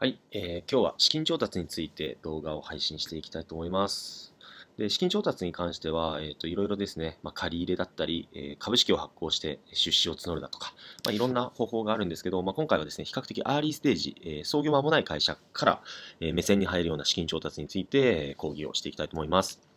はい、えー、今日は資金調達について動画を配信していきたいと思います。で資金調達に関しては、えーと、いろいろですね、まあ、借り入れだったり、えー、株式を発行して出資を募るだとか、まあ、いろんな方法があるんですけど、まあ、今回はですね、比較的アーリーステージ、えー、創業間もない会社から、えー、目線に入るような資金調達について、講義をしていきたいと思います。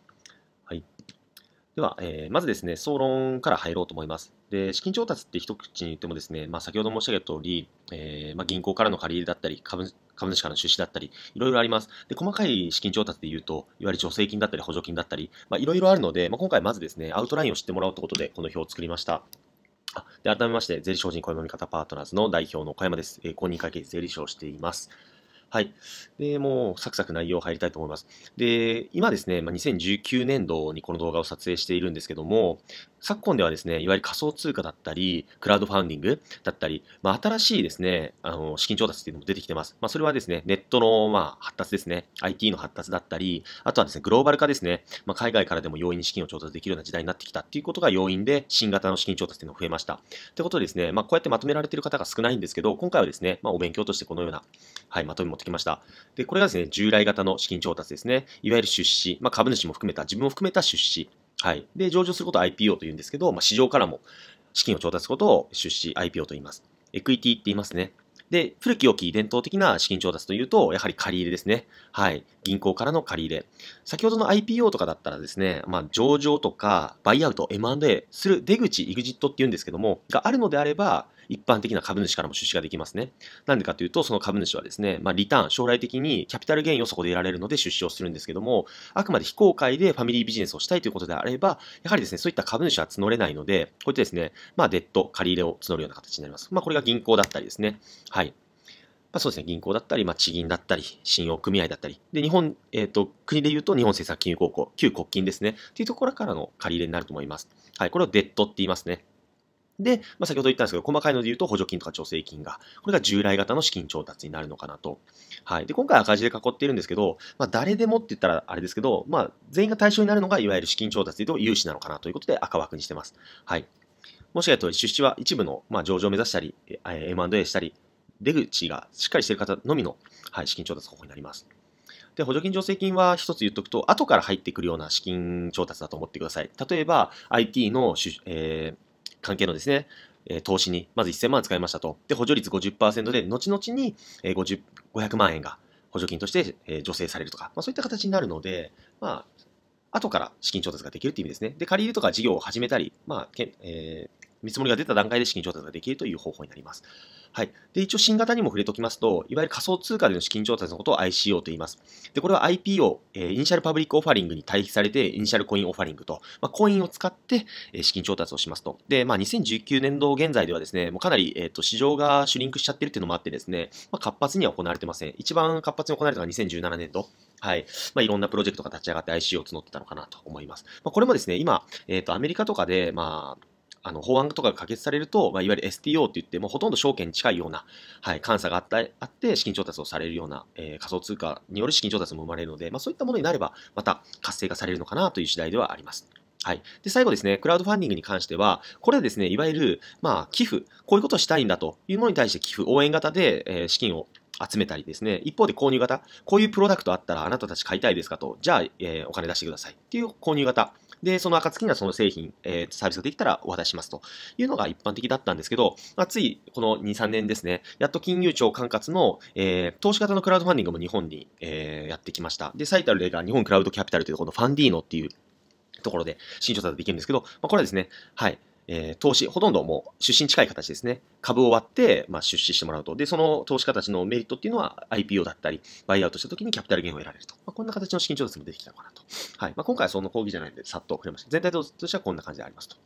では、えー、まずですね、総論から入ろうと思います。で、資金調達って一口に言ってもですね、まあ、先ほど申し上げた通り、えーまあ、銀行からの借り入れだったり、株株主からの出資だったり、いろいろあります。で、細かい資金調達で言うと、いわゆる助成金だったり補助金だったり、まあ、いろいろあるので、まあ、今回まずですね、アウトラインを知ってもらおうということで、この表を作りました。で、改めまして、税理士法人小山見方パートナーズの代表の小山です。えー、公認会計税理士をしています。はい。で、もう、サクサク内容入りたいと思います。で、今ですね、まあ、2019年度にこの動画を撮影しているんですけども、昨今ではですね、いわゆる仮想通貨だったり、クラウドファンディングだったり、まあ、新しいですね、あの、資金調達っていうのも出てきてます。まあ、それはですね、ネットの、まあ、発達ですね、IT の発達だったり、あとはですね、グローバル化ですね、まあ、海外からでも容易に資金を調達できるような時代になってきたっていうことが要因で、新型の資金調達っていうのが増えました。ってことでですね、まあ、こうやってまとめられている方が少ないんですけど、今回はですね、まあ、お勉強としてこのような、はい、まとめ持ってきました。で、これがですね、従来型の資金調達ですね、いわゆる出資、まあ、株主も含めた、自分も含めた出資、はい。で、上場することを IPO と言うんですけど、まあ、市場からも資金を調達することを出資 IPO と言います。エクイティって言いますね。で、古き良き伝統的な資金調達というと、やはり借り入れですね。はい。銀行からの借り入れ。先ほどの IPO とかだったらですね、まあ、上場とか、バイアウト、M&A する出口、エグジットって言うんですけども、があるのであれば、一般的な株主からも出資ができますね。なんでかというと、その株主はですね、まあ、リターン、将来的にキャピタルゲインをそこで得られるので出資をするんですけども、あくまで非公開でファミリービジネスをしたいということであれば、やはりですね、そういった株主は募れないので、こういったですね、まあ、デッド、借り入れを募るような形になります。まあ、これが銀行だったりですね。はい。まあ、そうですね、銀行だったり、まあ、地銀だったり、信用組合だったり、で、日本、えっ、ー、と、国で言うと日本政策金融高校、旧国金ですね、っていうところからの借り入れになると思います。はい、これをデッドって言いますね。で、まあ、先ほど言ったんですけど、細かいので言うと補助金とか助成金が、これが従来型の資金調達になるのかなと。はい。で、今回赤字で囲っているんですけど、まあ、誰でもって言ったらあれですけど、まあ、全員が対象になるのが、いわゆる資金調達で言うと融資なのかなということで赤枠にしてます。はい。もしかと出資は一部の、まあ、上場を目指したり、M&A したり、出口がしっかりしている方のみの、はい、資金調達方法になります。で、補助金助成金は一つ言っとくと、後から入ってくるような資金調達だと思ってください。例えば、IT の、えー、関係のですね、え投資にまず1000万使いましたと。で、補助率50%で、後々に50 500万円が補助金として、え助成されるとか、まあ、そういった形になるので、まあ、後から資金調達ができるという意味ですね。で、借り入れとか事業を始めたり、まあ、けえー、見積もりが出た段階で資金調達ができるという方法になります。はい。で、一応新型にも触れておきますと、いわゆる仮想通貨での資金調達のことを ICO と言います。で、これは IPO、えー、 Initial Public Offering に対比されて、 Initial Coin Offering と、まあ、コインを使って、えー、資金調達をしますと。で、まあ、2019年度現在ではですね、もうかなり、えっ、ー、と、市場がシュリンクしちゃってるっていうのもあってですね、まあ、活発には行われてません。一番活発に行われたのが2017年度。はい。まあ、いろんなプロジェクトが立ち上がって ICO を募ってたのかなと思います。まあ、これもですね、今、えっ、と、アメリカとかで、まあ、あの法案とかが可決されると、まあ、いわゆる STO って言って、もほとんど証券に近いような、はい、監査があったあって、資金調達をされるような、えー、仮想通貨による資金調達も生まれるので、まあ、そういったものになれば、また活性化されるのかなという次第ではあります。はい。で、最後ですね、クラウドファンディングに関しては、これですね、いわゆる、まあ、寄付、こういうことをしたいんだというものに対して寄付、応援型で、えー、資金を集めたりですね、一方で購入型、こういうプロダクトあったらあなたたち買いたいですかと、じゃあ、えー、お金出してくださいっていう購入型。で、その暁にはその製品、えー、サービスができたらお渡ししますというのが一般的だったんですけど、まあ、ついこの2、3年ですね、やっと金融庁管轄の、えー、投資型のクラウドファンディングも日本に、えー、やってきました。で、最たる例が日本クラウドキャピタルというこのファンディーノっていうところで新調査できるんですけど、まあ、これはですね、はい、えー、投資、ほとんどもう出資に近い形ですね。株を割って、まあ、出資してもらうと。で、その投資家たちのメリットっていうのは IPO だったり、バイアウトした時にキャピタルゲインを得られると。まあ、こんな形の資金調達もできたのかなと。はい。まあ、今回はその講義じゃないので、さっと触れました。全体としてはこんな感じでありますと。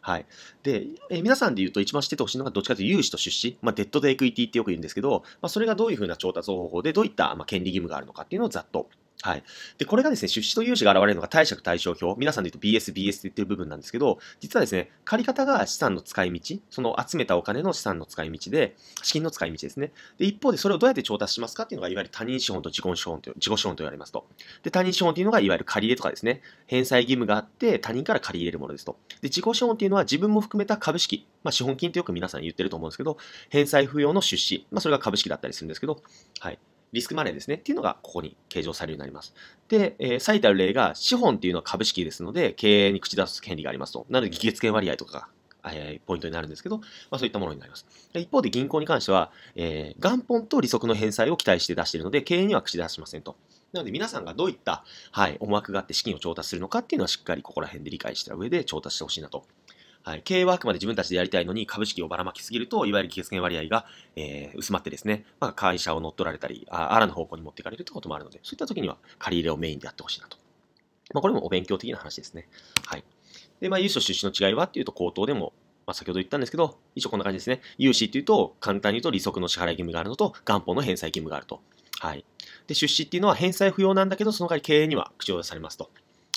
はい。で、えー、皆さんで言うと一番知っててほしいのがどっちかというと融資と出資、まあ、デッドとエクイティってよく言うんですけど、まあ、それがどういうふうな調達方法でどういった、まあ、権利義務があるのかっていうのをざっとはい。で、これがですね、出資と融資が現れるのが貸借対照表。皆さんで言うと BS、BS って言ってる部分なんですけど、実はですね、借り方が資産の使い道、その集めたお金の資産の使い道で、資金の使い道ですね。で、一方でそれをどうやって調達しますかっていうのが、いわゆる他人資本と自己資本と自己資本と言われますと。で、他人資本っていうのが、いわゆる借り入れとかですね、返済義務があって他人から借り入れるものですと。で、自己資本っていうのは自分も含めた株式、まあ、資本金ってよく皆さん言ってると思うんですけど、返済不要の出資、まあ、それが株式だったりするんですけど、はい。リスクマネーですね。っていうのがここに計上されるようになります。で、えー、最たる例が資本っていうのは株式ですので、経営に口出す権利がありますと。なので、議決権割合とかが、えー、ポイントになるんですけど、まあ、そういったものになります。一方で銀行に関しては、えー、元本と利息の返済を期待して出しているので、経営には口出しませんと。なので皆さんがどういった、はい、思惑があって資金を調達するのかっていうのはしっかりここら辺で理解した上で調達してほしいなとはい、経営はあくまで自分たちでやりたいのに株式をばらまきすぎると、いわゆる決権割合が、えー、薄まってですね、まあ、会社を乗っ取られたり、ああらぬ方向に持っていかれるってこともあるので、そういった時には借り入れをメインでやってほしいなと。まあ、これもお勉強的な話ですね。はい。で、まあ、融資と出資の違いはっていうと、口頭でも、まあ、先ほど言ったんですけど、一応こんな感じですね。融資っていうと、簡単に言うと利息の支払い義務があるのと、元本の返済義務があると。はい。で、出資っていうのは返済不要なんだけど、その代わり経営には口を出されますと。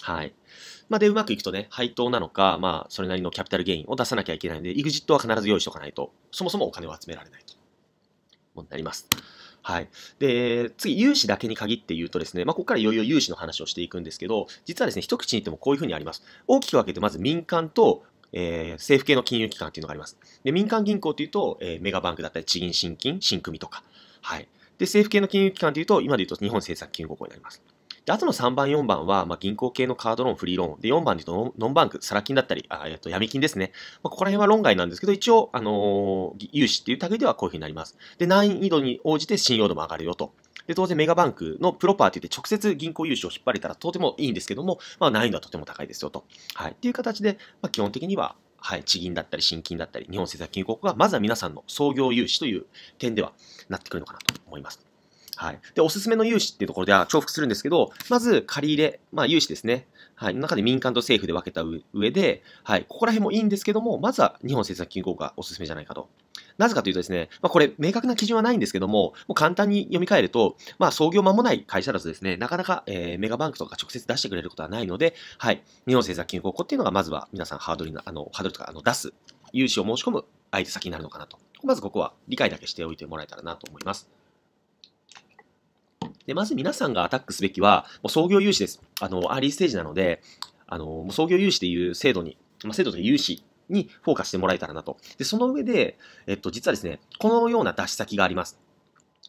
はい。まあ、で、うまくいくとね、配当なのか、まあ、それなりのキャピタルゲインを出さなきゃいけないので、EXIT は必ず用意しておかないと、そもそもお金を集められないと。もなります。はい。で、次、融資だけに限って言うとですね、まあ、ここからいよいよ融資の話をしていくんですけど、実はですね、一口に言ってもこういうふうにあります。大きく分けて、まず民間と、えー、政府系の金融機関っていうのがあります。で、民間銀行というと、えー、メガバンクだったり、地銀、新金、新組とか。はい。で、政府系の金融機関というと、今で言うと日本政策金融公庫になります。で、あとの3番、4番は、まあ、銀行系のカードローン、フリーローン。で、4番で言うとノンバンク、サラ金だったり、あえっと、闇金ですね。まあ、ここら辺は論外なんですけど、一応、あのー、融資っていう類ではこういうふうになります。で、難易度に応じて信用度も上がるよと。で、当然メガバンクのプロパーティーで直接銀行融資を引っ張れたらとてもいいんですけども、まあ、難易度はとても高いですよと。はい。っていう形で、まあ、基本的には、はい、地銀だったり、新金だったり、日本政策金融国が、まずは皆さんの創業融資という点ではなってくるのかなと思います。はい。で、おすすめの融資っていうところでは重複するんですけど、まず借り入れ、まあ融資ですね。はい。中で民間と政府で分けた上で、はい。ここら辺もいいんですけども、まずは日本政策金融がおすすめじゃないかと。なぜかというとですね、まあこれ明確な基準はないんですけども、もう簡単に読み替えると、まあ創業間もない会社だとですね、なかなか、えー、メガバンクとか直接出してくれることはないので、はい。日本政策金融っていうのがまずは皆さんハードルな、あの、ハードルとか、あの、出す、融資を申し込む相手先になるのかなと。まずここは理解だけしておいてもらえたらなと思います。で、まず皆さんがアタックすべきは、もう創業融資です。あの、アーリーステージなので、あの、もう創業融資っていう制度に、まあ、制度という融資にフォーカスしてもらえたらなと。で、その上で、えっと、実はですね、このような出し先があります。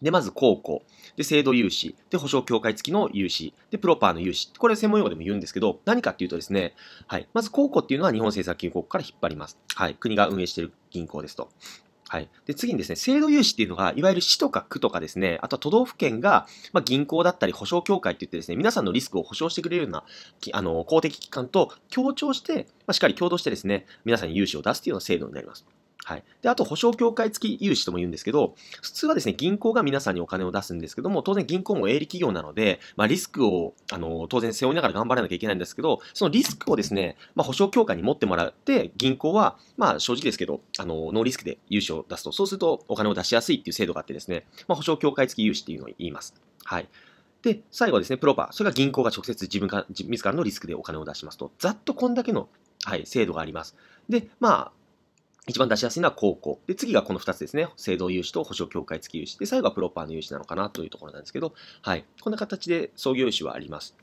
で、まず、高校。で、制度融資。で、保証協会付きの融資。で、プロパーの融資。これ専門用語でも言うんですけど、何かっていうとですね、はい。まず、高校っていうのは日本政策金融国から引っ張ります。はい。国が運営している銀行ですと。はい。で、次にですね、制度融資っていうのが、いわゆる市とか区とかですね、あとは都道府県が、まあ、銀行だったり保証協会って言ってですね、皆さんのリスクを保証してくれるような、あの、公的機関と協調して、まあ、しっかり共同してですね、皆さんに融資を出すというような制度になります。はい。で、あと、保証協会付き融資とも言うんですけど、普通はですね、銀行が皆さんにお金を出すんですけども、当然銀行も営利企業なので、まあ、リスクを、あの、当然背負いながら頑張らなきゃいけないんですけど、そのリスクをですね、まあ、保証協会に持ってもらって、銀行は、まあ、正直ですけど、あの、ノーリスクで融資を出すと、そうするとお金を出しやすいっていう制度があってですね、まあ、保証協会付き融資っていうのを言います。はい。で、最後はですね、プロパー。それが銀行が直接自分か、自らのリスクでお金を出しますと、ざっとこんだけの、はい、制度があります。で、まあ、一番出しやすいのは高校。で、次がこの2つですね。制度融資と保証協会付き融資。で、最後はプロパーの融資なのかなというところなんですけど、はい。こんな形で創業融資はあります。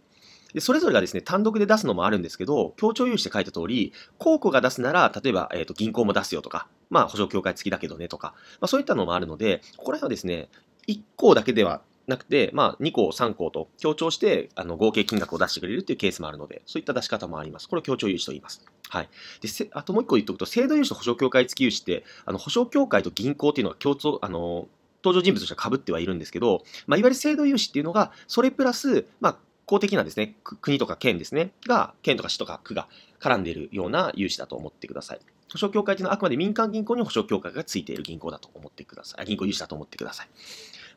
で、それぞれがですね、単独で出すのもあるんですけど、協調融資で書いた通り、公庫が出すなら、例えば、えっ、ー、と、銀行も出すよとか、まあ、保証協会付きだけどねとか、まあ、そういったのもあるので、ここら辺はですね、1項だけではなくて、まあ、2項、3項と強調して、あの、合計金額を出してくれるっていうケースもあるので、そういった出し方もあります。これを強調融資と言います。はい。で、あともう一個言っておくと、制度融資と保証協会付き融資って、あの、保証協会と銀行っていうのは共通、あの、登場人物としては被ってはいるんですけど、まあ、いわゆる制度融資っていうのが、それプラス、まあ、公的なですね、国とか県ですね、が、県とか市とか区が絡んでいるような融資だと思ってください。保証協会というのはあくまで民間銀行に保証協会がついている銀行だと思ってください。銀行融資だと思ってください。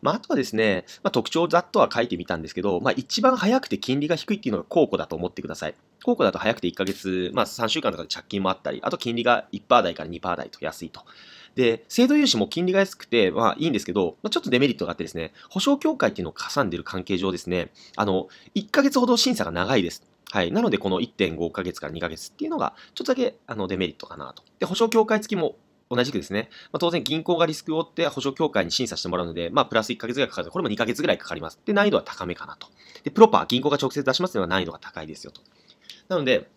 まあ、あとはですね、まあ、特徴をざっとは書いてみたんですけど、まあ、一番早くて金利が低いっていうのが公庫だと思ってください。公庫だと早くて1ヶ月、まあ、3週間とかで着金もあったり、あと金利が1%台から2%台と安いと。で、制度融資も金利が安くて、まあいいんですけど、まあ、ちょっとデメリットがあってですね、保証協会っていうのを挟んでる関係上ですね、あの、1ヶ月ほど審査が長いです。はい。なので、この1.5ヶ月から2ヶ月っていうのが、ちょっとだけあのデメリットかなと。で、保証協会付きも同じくですね、まあ、当然銀行がリスクを負って保証協会に審査してもらうので、まあ、プラス1ヶ月ぐらいかかる。これも2ヶ月ぐらいかかります。で、難易度は高めかなと。で、プロパー、銀行が直接出しますのは難易度が高いですよと。なので、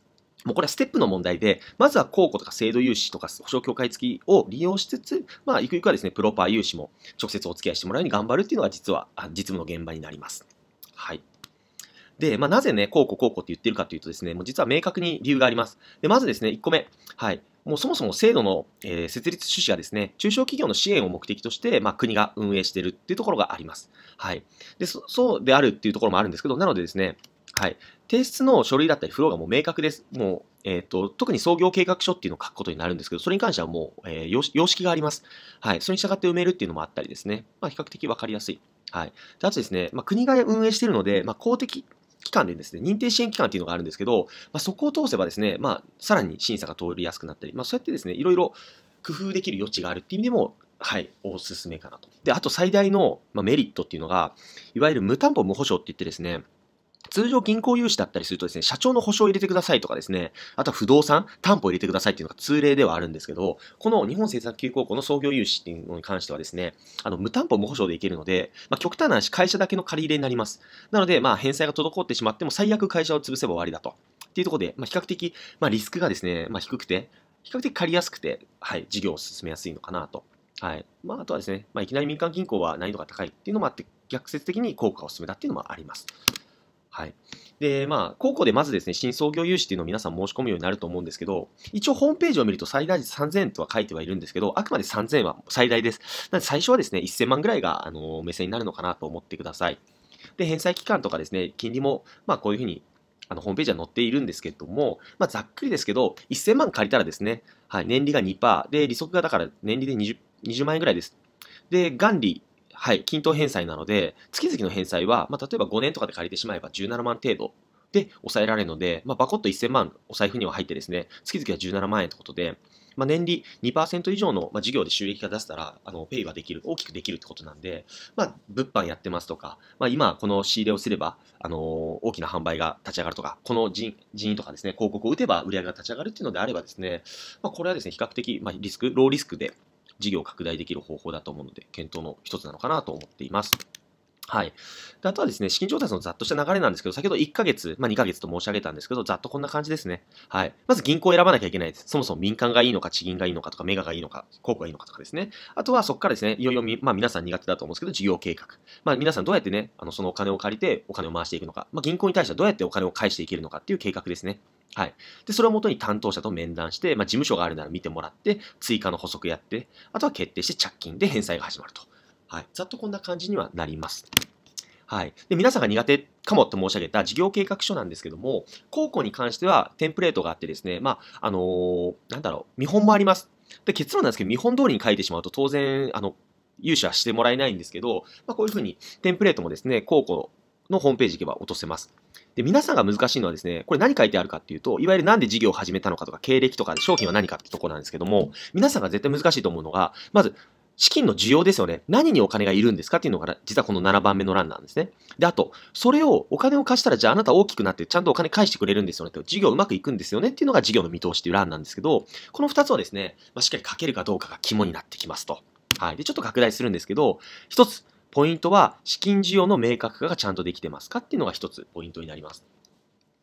もうこれはステップの問題で、まずは公庫とか制度融資とか保証協会付きを利用しつつ、まあ、ゆくゆくはですね、プロパー融資も直接お付き合いしてもらうように頑張るっていうのが実は実務の現場になります。はい。で、まあ、なぜね、公庫公庫って言ってるかというとですね、もう実は明確に理由があります。で、まずですね、1個目。はい。もうそもそも制度の、えー、設立趣旨はですね、中小企業の支援を目的として、まあ、国が運営しているっていうところがあります。はい。で、そうであるっていうところもあるんですけど、なのでですね、はい。提出の書類だったりフローがもう明確です。もう、えっ、ー、と、特に創業計画書っていうのを書くことになるんですけど、それに関してはもう、えー、様式があります。はい。それに従って埋めるっていうのもあったりですね。まあ、比較的わかりやすい。はい。であとですね、まあ、国が運営しているので、まあ、公的機関でですね、認定支援機関っていうのがあるんですけど、まあ、そこを通せばですね、まあ、さらに審査が通りやすくなったり、まあ、そうやってですね、いろいろ工夫できる余地があるっていう意味でも、はい、おすすめかなと。で、あと最大の、まあ、メリットっていうのが、いわゆる無担保無保証って言ってですね、通常銀行融資だったりするとですね、社長の保証を入れてくださいとかですね、あとは不動産、担保を入れてくださいっていうのが通例ではあるんですけど、この日本政策級高校の創業融資っていうのに関してはですね、あの、無担保無保証でいけるので、まあ、極端な話、会社だけの借り入れになります。なので、まあ、返済が滞ってしまっても最悪会社を潰せば終わりだと。っていうところで、まあ、比較的、まあ、リスクがですね、まあ、低くて、比較的借りやすくて、はい、事業を進めやすいのかなと。はい。まあ、あとはですね、まあ、いきなり民間銀行は難易度が高いっていうのもあって、逆説的に効果を進めたっていうのもあります。はい。で、まあ、高校でまずですね、新創業融資っていうのを皆さん申し込むようになると思うんですけど、一応ホームページを見ると最大率3000円とは書いてはいるんですけど、あくまで3000円は最大です。なので最初はですね、1000万ぐらいが、あの、目線になるのかなと思ってください。で、返済期間とかですね、金利も、まあ、こういうふうに、あの、ホームページは載っているんですけども、まあ、ざっくりですけど、1000万借りたらですね、はい、年利が2%、で、利息がだから年利で 20, 20万円ぐらいです。で、元利はい、均等返済なので、月々の返済は、まあ、例えば5年とかで借りてしまえば17万程度で抑えられるので、まあ、バコッと1000万お財布には入ってですね、月々は17万円ってことで、まあ、年利2%以上の、まあ、事業で収益が出せたら、あの、ペイはできる、大きくできるってことなんで、まあ、物販やってますとか、まあ、今、この仕入れをすれば、あのー、大きな販売が立ち上がるとか、この人員とかですね、広告を打てば売り上げが立ち上がるっていうのであればですね、まあ、これはですね、比較的、まあ、リスク、ローリスクで、事業を拡大できる方法だと思うので、検討の一つなのかなと思っています。はい。であとはですね、資金調達のざっとした流れなんですけど、先ほど1ヶ月、まあ2ヶ月と申し上げたんですけど、ざっとこんな感じですね。はい。まず銀行を選ばなきゃいけないです。そもそも民間がいいのか、地銀がいいのかとか、メガがいいのか、公庫がいいのかとかですね。あとはそこからですね、いよいよまあ皆さん苦手だと思うんですけど、事業計画。まあ皆さんどうやってね、あのそのお金を借りてお金を回していくのか、まあ銀行に対してはどうやってお金を返していけるのかっていう計画ですね。はい。で、それをもとに担当者と面談して、まあ、事務所があるなら見てもらって、追加の補足やって、あとは決定して着金で返済が始まると。はい。ざっとこんな感じにはなります。はい。で、皆さんが苦手かもって申し上げた事業計画書なんですけども、高校に関してはテンプレートがあってですね、まあ、あのー、なんだろう、見本もあります。で、結論なんですけど、見本通りに書いてしまうと当然、あの、融資はしてもらえないんですけど、まあ、こういうふうにテンプレートもですね、高校のホームページ行けば落とせます。で、皆さんが難しいのはですね、これ何書いてあるかっていうと、いわゆるなんで事業を始めたのかとか、経歴とか、商品は何かってとこなんですけども、皆さんが絶対難しいと思うのが、まず、資金の需要ですよね。何にお金がいるんですかっていうのが、実はこの7番目の欄なんですね。で、あと、それをお金を貸したら、じゃああなた大きくなってちゃんとお金返してくれるんですよね。事業うまくいくんですよねっていうのが事業の見通しっていう欄なんですけど、この2つはですね、まあ、しっかり書けるかどうかが肝になってきますと。はい。で、ちょっと拡大するんですけど、一つ、ポイントは資金需要の明確化がちゃんとできてますかっていうのが一つポイントになります。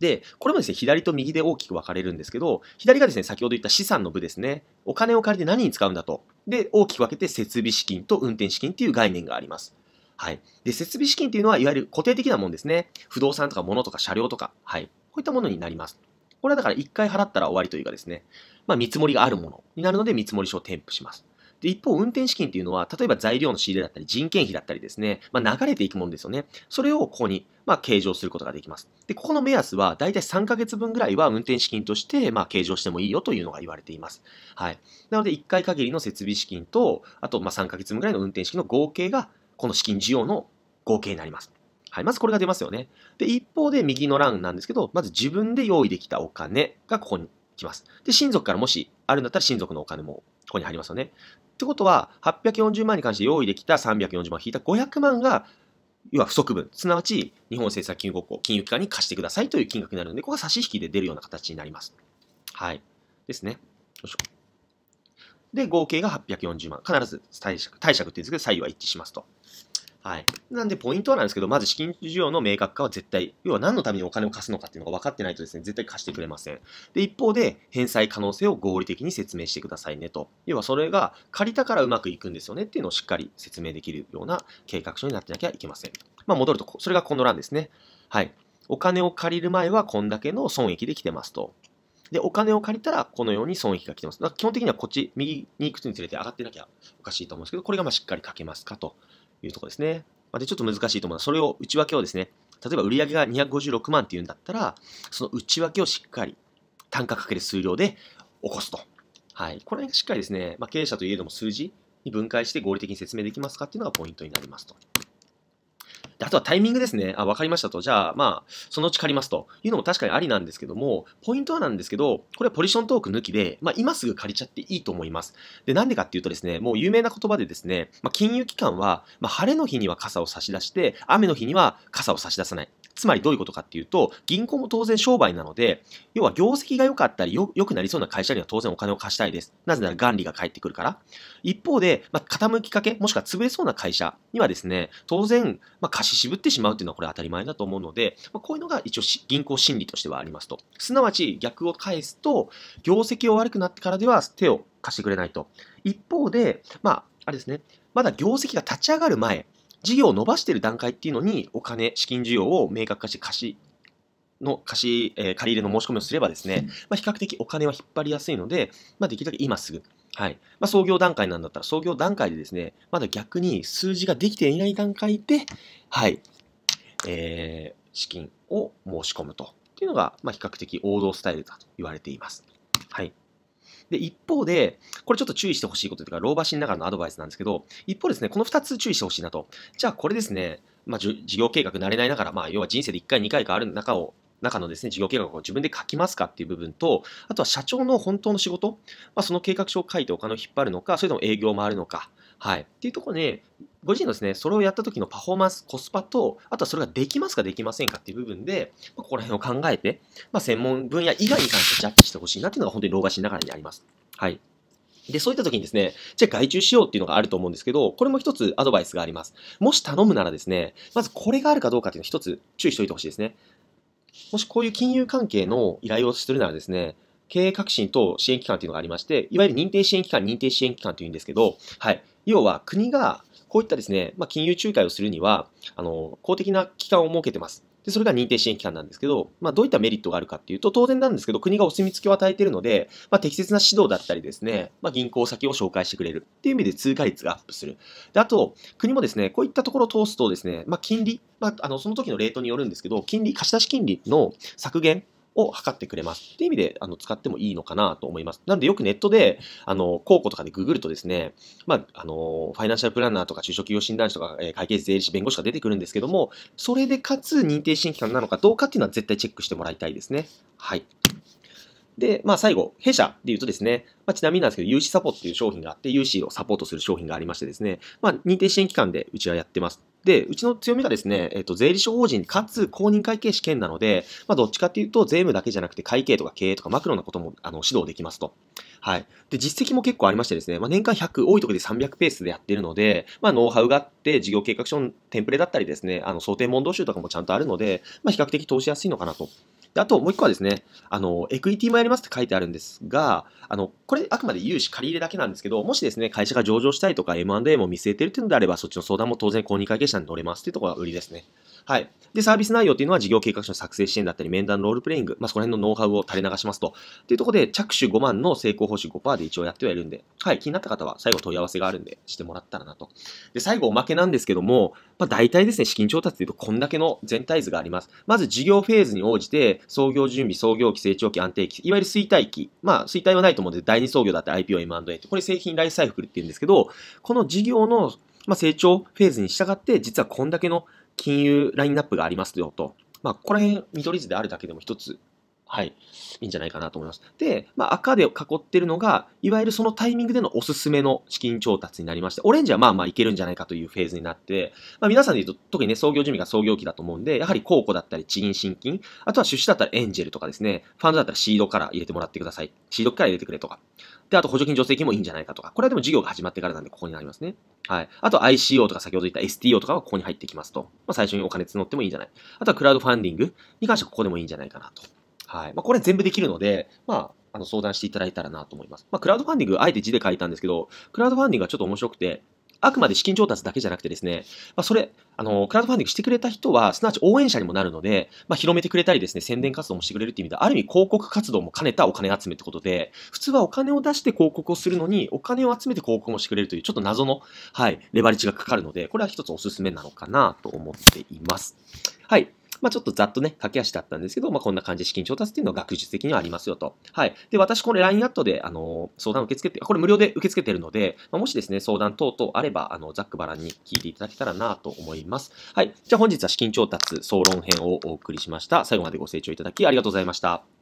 で、これもですね、左と右で大きく分かれるんですけど、左がですね、先ほど言った資産の部ですね。お金を借りて何に使うんだと。で、大きく分けて設備資金と運転資金っていう概念があります。はい。で、設備資金っていうのは、いわゆる固定的なもんですね。不動産とか物とか車両とか、はい。こういったものになります。これはだから1回払ったら終わりというかですね、まあ見積もりがあるものになるので見積もり書を添付します。で、一方、運転資金っていうのは、例えば材料の仕入れだったり、人件費だったりですね、まあ、流れていくものですよね。それをここに、まあ、計上することができます。で、ここの目安は、だいたい3ヶ月分ぐらいは運転資金として、まあ、計上してもいいよというのが言われています。はい。なので、1回限りの設備資金と、あと、まあ、3ヶ月分ぐらいの運転資金の合計が、この資金需要の合計になります。はい。まずこれが出ますよね。で、一方で右の欄なんですけど、まず自分で用意できたお金がここに来ます。で、親族からもしあるんだったら親族のお金もここに入りますよね。ってことは、840万に関して用意できた340万引いた500万が、要は不足分、すなわち日本政策金融公、金融機関に貸してくださいという金額になるので、ここが差し引きで出るような形になります。はい。ですね。よいしょ。で、合計が840万。必ず貸借、貸借って言うんですけど、左右は一致しますと。はい。なんで、ポイントはなんですけど、まず資金需要の明確化は絶対、要は何のためにお金を貸すのかっていうのが分かってないとですね、絶対貸してくれません。で、一方で、返済可能性を合理的に説明してくださいねと。要は、それが借りたからうまくいくんですよねっていうのをしっかり説明できるような計画書になってなきゃいけません。まあ、戻ると、それがこの欄ですね。はい。お金を借りる前はこんだけの損益で来てますと。で、お金を借りたらこのように損益が来てます。だから基本的にはこっち、右に行くにつれて上がってなきゃおかしいと思うんですけど、これがまあしっかり書けますかというところですね。で、ちょっと難しいと思うのは、それを内訳をですね、例えば売上が256万っていうんだったら、その内訳をしっかり単価かける数量で起こすと。はい。これがしっかりですね、まあ、経営者といえども数字に分解して合理的に説明できますかっていうのがポイントになりますと。であとはタイミングですね。あ、わかりましたと。じゃあ、まあ、そのうち借りますというのも確かにありなんですけども、ポイントはなんですけど、これはポジショントーク抜きで、まあ、今すぐ借りちゃっていいと思います。で、なんでかっていうとですね、もう有名な言葉でですね、まあ、金融機関は、まあ、晴れの日には傘を差し出して、雨の日には傘を差し出さない。つまりどういうことかっていうと、銀行も当然商売なので、要は業績が良かったり、良くなりそうな会社には当然お金を貸したいです。なぜなら元利が返ってくるから。一方で、まあ、傾きかけ、もしくは潰れそうな会社にはですね、当然、まあ、貸し渋ってしまうっていうのはこれ当たり前だと思うので、まあ、こういうのが一応銀行心理としてはありますと。すなわち逆を返すと、業績を悪くなってからでは手を貸してくれないと。一方で、まあ、あれですね、まだ業績が立ち上がる前、事業を伸ばしている段階っていうのに、お金、資金需要を明確化して貸し、の貸し、えー、借り入れの申し込みをすればですね、まあ、比較的お金は引っ張りやすいので、まあ、できるだけ今すぐ、はい。まあ、創業段階なんだったら、創業段階でですね、まだ逆に数字ができていない段階で、はい、えー、資金を申し込むと。っていうのが、まあ、比較的王道スタイルだと言われています。はい。で、一方で、これちょっと注意してほしいことというか、老婆心ながらのアドバイスなんですけど、一方ですね、この2つ注意してほしいなと。じゃあこれですね、まあ、事業計画慣れないながら、まあ、要は人生で1回、2回かある中を、中のですね、事業計画を自分で書きますかっていう部分と、あとは社長の本当の仕事、まあ、その計画書を書いてお金を引っ張るのか、それとも営業を回るのか、はい。っていうところで、ご自身のですね、それをやった時のパフォーマンス、コスパと、あとはそれができますかできませんかっていう部分で、まあ、ここら辺を考えて、まあ、専門分野以外に関してジャッジしてほしいなっていうのが本当に老婆心ながらにあります。はい。で、そういった時にですね、じゃあ外注しようっていうのがあると思うんですけど、これも一つアドバイスがあります。もし頼むならですね、まずこれがあるかどうかっていうのを一つ注意しておいてほしいですね。もしこういう金融関係の依頼をするならですね、経営革新と支援機関っていうのがありまして、いわゆる認定支援機関、認定支援機関というんですけど、はい。要は国がこういったですね、まあ、金融仲介をするには、あの、公的な機関を設けてます。で、それが認定支援機関なんですけど、まあ、どういったメリットがあるかっていうと、当然なんですけど、国がお墨付きを与えているので、まあ、適切な指導だったりですね、まあ、銀行先を紹介してくれるっていう意味で通過率がアップする。で、あと、国もですね、こういったところを通すとですね、まあ、金利、まあ、あの、その時のレートによるんですけど、金利、貸し出し金利の削減を測ってくれます。っていう意味で、あの、使ってもいいのかなと思います。なので、よくネットで、あの、広告とかでググるとですね、まあ、あの、ファイナンシャルプランナーとか中小企業診断士とか、えー、会計税理士、弁護士が出てくるんですけども、それでかつ認定審議官なのかどうかっていうのは絶対チェックしてもらいたいですね。はい。で、まあ最後、弊社で言うとですね、まあ、ちなみになんですけど、融資サポっていう商品があって、融資をサポートする商品がありましてですね、まあ認定支援機関でうちはやってます。で、うちの強みがですね、えっ、と、税理士法人かつ公認会計試験なので、まあどっちかっていうと、税務だけじゃなくて会計とか経営とかマクロなこともあの指導できますと。はい。で、実績も結構ありましてですね、まあ、年間100、多いとこで300ペースでやってるので、まあ、ノウハウがあって、事業計画書のテンプレだったりですね、あの、想定問答集とかもちゃんとあるので、まあ、比較的通しやすいのかなとあともう一個はですね、あの、エクイティもやりますって書いてあるんですが、あの、これあくまで融資借り入れだけなんですけど、もしですね、会社が上場したりとか M&A も見据えてるっていうのであれば、そっちの相談も当然公認会計者に乗れますっていうところが売りですね。はい。で、サービス内容っていうのは事業計画書の作成支援だったり、面談ロールプレイング、まあ、そこら辺のノウハウを垂れ流しますと。っていうところで、着手5万の成功報酬5%で一応やってはいるんで、はい、気になった方は最後問い合わせがあるんで、してもらったらなと。で、最後おまけなんですけども、まあ、大体ですね、資金調達っていうとこんだけの全体図があります。まず事業フェーズに応じて、創業準備、創業期、成長期、安定期、いわゆる衰退期。まあ、衰退はないと思うんで、第二創業だったら IPO、M&A って、これ製品ライフサイクルって言うんですけど、この事業のまあ、成長フェーズに従って、実はこんだけの金融ラインナップがありますよと。まあ、ここら辺、見取り図であるだけでも一つ、はい。いいんじゃないかなと思います。で、まあ、赤で囲ってるのが、いわゆるそのタイミングでのおすすめの資金調達になりまして、オレンジはまあまあいけるんじゃないかというフェーズになって、まあ、皆さんで言うと、特にね、創業準備が創業期だと思うんで、やはり公庫だったり、地銀新金、あとは出資だったらエンジェルとかですね、ファンドだったらシードから入れてもらってください。シードから入れてくれとか。で、あと補助金助成金もいいんじゃないかとか。これはでも事業が始まってからなんで、ここになりますね。はい。あと ICO とか先ほど言った STO とかはここに入ってきますと。まあ、最初にお金募ってもいいんじゃない。あとはクラウドファンディングに関してはここでもいいんじゃないかなと。はい。まあ、これ全部できるので、まあ、あの相談していただいたらなと思います。まあ、クラウドファンディング、あえて字で書いたんですけど、クラウドファンディングはちょっと面白くて、あくまで資金調達だけじゃなくてですね、まあ、それ、あの、クラウドファンディングしてくれた人は、すなわち応援者にもなるので、まあ、広めてくれたりですね、宣伝活動もしてくれるっていう意味で、ある意味広告活動も兼ねたお金集めってことで、普通はお金を出して広告をするのに、お金を集めて広告もしてくれるという、ちょっと謎の、はい、レバレッジがかかるので、これは一つおすすめなのかなと思っています。はい。まあ、ちょっとざっとね、駆け足だったんですけど、まあ、こんな感じで資金調達っていうのは学術的にはありますよと。はい。で、私、これ LINE アットで、あの、相談受け付けて、これ無料で受け付けてるので、まあ、もしですね、相談等々あれば、あの、ざっくばらんに聞いていただけたらなと思います。はい。じゃあ本日は資金調達総論編をお送りしました。最後までご清聴いただきありがとうございました。